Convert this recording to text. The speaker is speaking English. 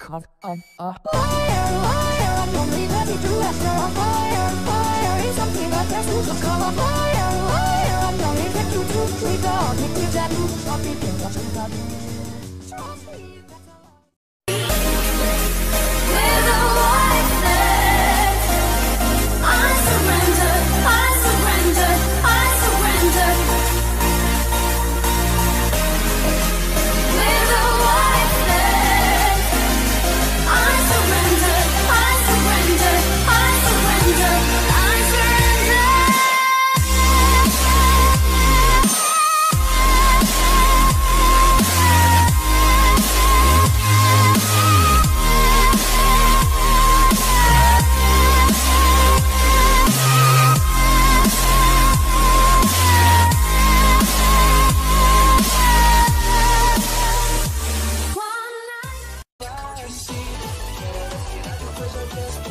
Fire, fire, I'm only ready to ask for a fire, fire is something that has to call a fire, fire, I'm only ready to to treat dog, it is that you stop it, you watch it, God. Trust me, surrender.